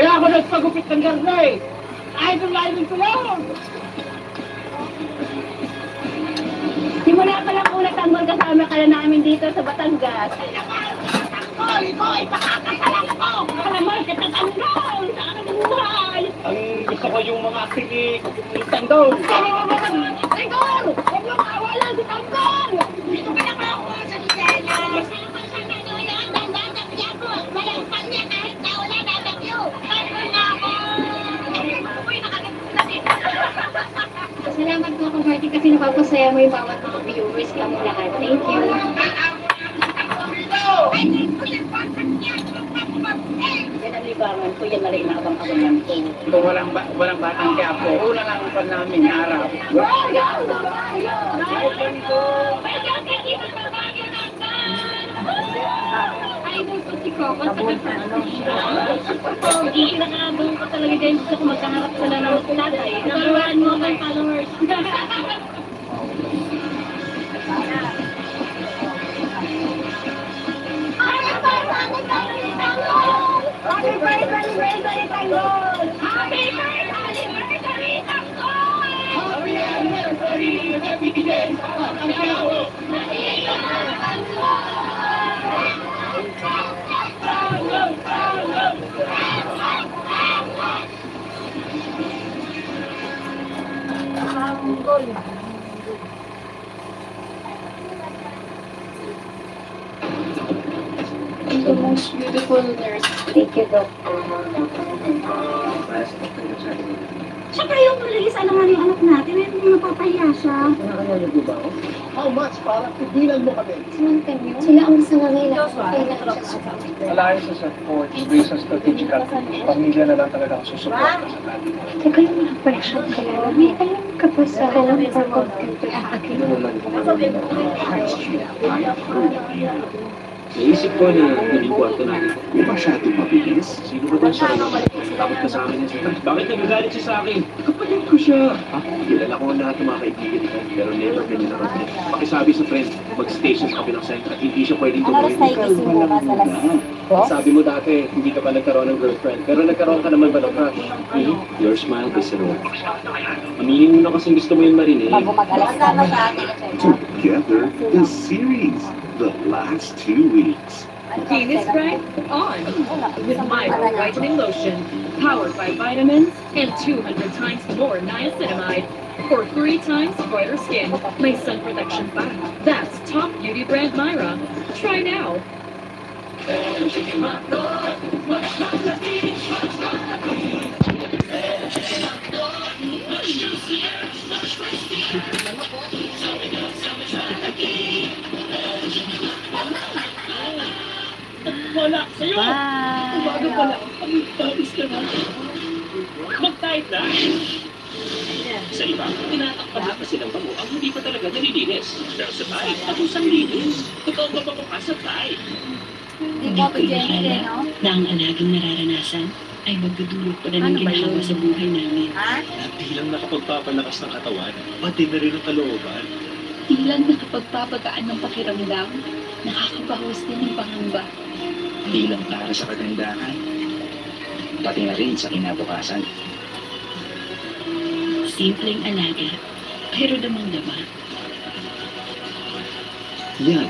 Kaya ako nagpagupit ng garna eh. Idol na idol ko yun. Simula pa lang kung nagtanggol kasama ka na namin dito sa Batangas. Tanggol, ikaw ay makakasalan ko! Kalaman ka tanggol sa akin ng buhay. Ang gusto ko yung mga acting ni Tanggol. Tanggol! Huwag mo kawalan si Tanggol! Dito ka na makakuha sa Lisenya! Walang panya kahit na wala dadagyo! Tanggol na ako! Uy, nakaganda Salamat po kung Marty kasi napapasaya mo yung bawat viewers kami lahat. Thank you. Yan ang libangan ko, yan na rin nakabang-abang ko. Kung walang, ba, walang batang kaya po, una lang pa namin harap. Idol ko si Coco sa Pogi, nakabang ko talaga din gusto ko magkaharap sila ng tatay. One mo my followers. the most beautiful nurse. Thank you, Doc. Siyempre yung release, alam nga yung anak natin, ay hindi mapapahiya siya. How much para ibilang mo kami? Simantan yun. Sila ang sangangailangan. Kailangan siya sa Alliances at Ford, based on strategical pamilya na lang talaga ang susuporta sa natin. Teka lang mga pala siya kilala. May alam ka pa sa alam for computer hacking. Naisip ko na naging kwarto natin. Di masyadong mabilis. Sino ba ba siya? Takot ka sa akin yan. Bakit nagagalit siya sa akin? Kapatid ko siya. Ha? Kilala ko ang lahat ng mga kaibigan ko, pero never ganyan naman din. Pakisabi sa friend, mag-station sa kabilang side at hindi siya pwedeng Ano oras tayo tumawin. gising bukas alas Sabi mo dati, hindi ka pa nagkaroon ng girlfriend. Pero nagkaroon ka naman ba ng crush? Hmm? Your smile is wrong. Aminin mo na kasing gusto mo yun marinig. bago mag-alas na sa. Together, the series. The last two weeks. Venus Bright on with Myra Whitening Lotion, powered by vitamins and 200 times more niacinamide for three times brighter skin. My sun protection pa. That's top beauty brand Myra. Try now. Bye! Umaga pala, pag-tapos ka na. Mag-type na. Sa iba, tinatakpan na pa silang bango ang hindi pa talaga nalilinis. Pero sa tayo, patusang linis. Totoo ba ba pa sa tayo? Hindi ko no? na ang alagang nararanasan ay magdudulot pa na ng ginhawa sa buhay namin. Ha? Di lang nakapagpapalakas ng katawan, pati na rin ang kalooban. Di lang nakapagpapagaan ng pakiramdam, nakakabawas din ng pangamba. Hindi lang para sa kagandahan, pati na rin sa kinabukasan. Simpleng alaga, pero damang-dama. Yan